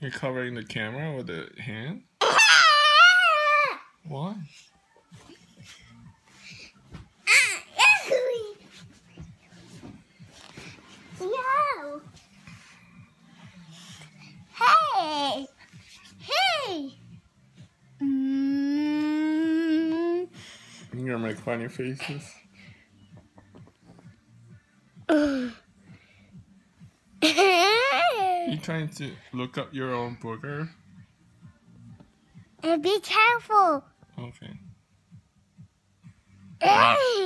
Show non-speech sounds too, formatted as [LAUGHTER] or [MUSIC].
You're covering the camera with a hand? [LAUGHS] Why? Yo. Hey. Hey. Mm. You're gonna make funny faces? You trying to look up your own booger? and be careful. Okay. Hey.